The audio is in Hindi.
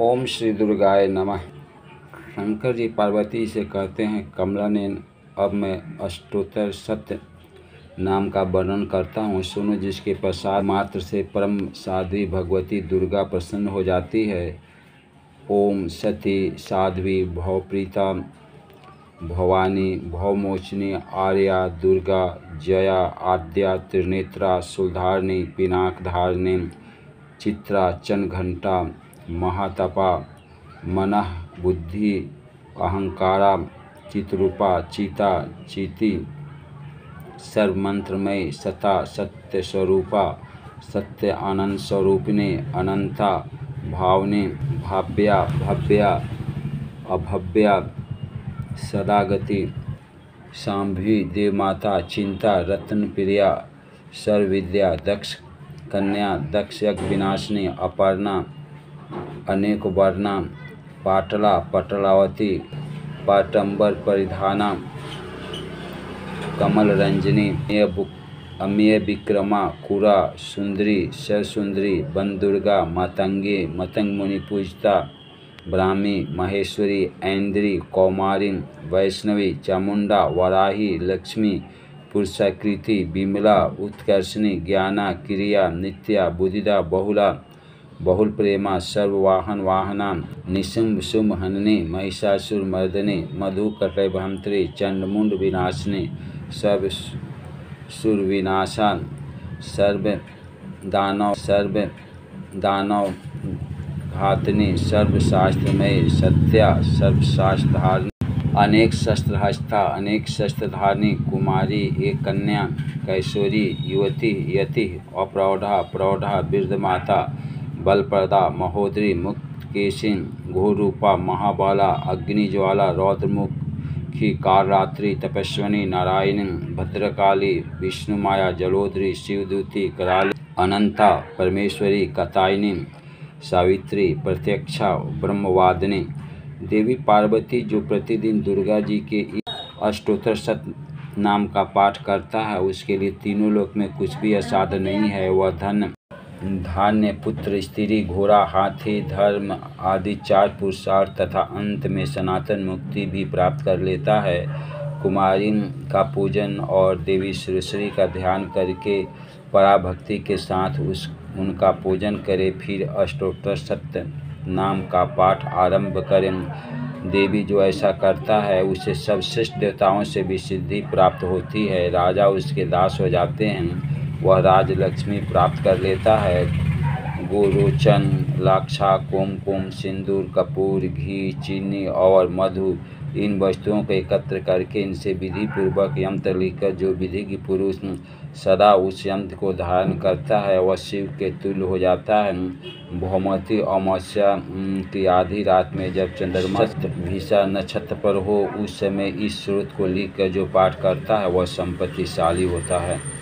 ओम श्री दुर्गाय नमः। शंकर जी पार्वती से कहते हैं, कमला ने अब मैं अष्टोत्तर सत्य नाम का वर्णन करता हूँ। सुनो, जिसके प्रसाद मात्र से परम साध्वी भगवती दुर्गा प्रसन्न हो जाती है, ओम सती साध्वी भवप्रीता, भवानी भवमोचनी, आर्या दुर्गा, जया आद्या त्रिनेत्रा, सुलधारणी पिनाक धारणी चित्रा चनघंटा महातपा, मन बुद्धि, अहंकारा चित्रूपा चिता, चिति, सर्वमंत्रमय, सता सत्य स्वरूपा सत्य आनंद स्वरूपिणी अनंता, भावनी, भाव्या, भव्या, अभव्या, सदागति, सांभी, देवमाता, चिंता रत्न प्रिया सर्वविद्या, दक्ष कन्या, दक्ष विनाशिनी, अपर्णा अनेक वर्णा पाटला, पटलावती, पाटंबर परिधाना कमल रंजनी अमेय विक्रमा कुरा, सुंदरी सरसुंदरी बंदुर्गा, मतंगे मतंग मुनि पूजता, ब्राह्मी, महेश्वरी, ऐन्द्री कौमारी वैष्णवी, चामुंडा, वराही, लक्ष्मी, पुरुषाकृति विमला उत्कर्षणी, ज्ञाना, क्रिया, नित्या बुद्धिदा बहुला बहुल प्रेमा सर्ववाहन वाहना निशुंभ शुंभ हननी महिषासुर मर्दनी मधु कटभंत्री चंडमुंड विनाशनी, सर्व सुर विनाशा सर्व दानव सर्व दानव घातनी सर्वशास्त्रमय सत्या सर्वशास्त्रधारणी अनेक शस्त्रहस्ता, अनेक शस्त्रधारणी, कुमारी, एक कन्या कैशोरी युवती, यति, अप्रौढ़ा, प्रौढ़ा वृद्ध माता बलप्रदा, महोदरी मुक्तकेशी घोरूपा महाबाला, अग्निज्वाला, रौद्रमुखी, कालरात्रि तपस्वनी नारायणी भद्रकाली, विष्णुमाया, जलोदरी, शिवदूती, कराली, अनंता, परमेश्वरी, कतायनी, सावित्री, प्रत्यक्षा, ब्रह्मवादिनी, देवी पार्वती जो प्रतिदिन दुर्गा जी के अष्टोत्तर सत नाम का पाठ करता है, उसके लिए तीनों लोक में कुछ भी असाध नहीं है, वह धन धान्य, पुत्र, स्त्री, घोड़ा, हाथी, धर्म आदि चार पुरुषार्थ तथा अंत में सनातन मुक्ति भी प्राप्त कर लेता है। कुमारी का पूजन और देवी सुरेश्वरी का ध्यान करके पराभक्ति के साथ उस, उनका पूजन करें, फिर अष्टोत्तर सत्य नाम का पाठ आरंभ करें। देवी जो ऐसा करता है, उसे सब श्रेष्ठ देवताओं से भी सिद्धि प्राप्त होती है। राजा उसके दास हो जाते हैं। वह राजलक्ष्मी प्राप्त कर लेता है। गोरोचन लाक्षा कुमकुम सिंदूर, कपूर, घी, चीनी और मधु, इन वस्तुओं को एकत्र करके इनसे विधि पूर्वक यंत्र लिखकर जो विधि की पुरुष सदा उस यंत्र को धारण करता है, वह शिव के तुल्य हो जाता है। भौमती, अमावस्या की आधी रात में जब चंद्रमा भीषा नक्षत्र पर हो, उस समय इस स्रोत को लिखकर जो पाठ करता है, वह संपत्तिशाली होता है।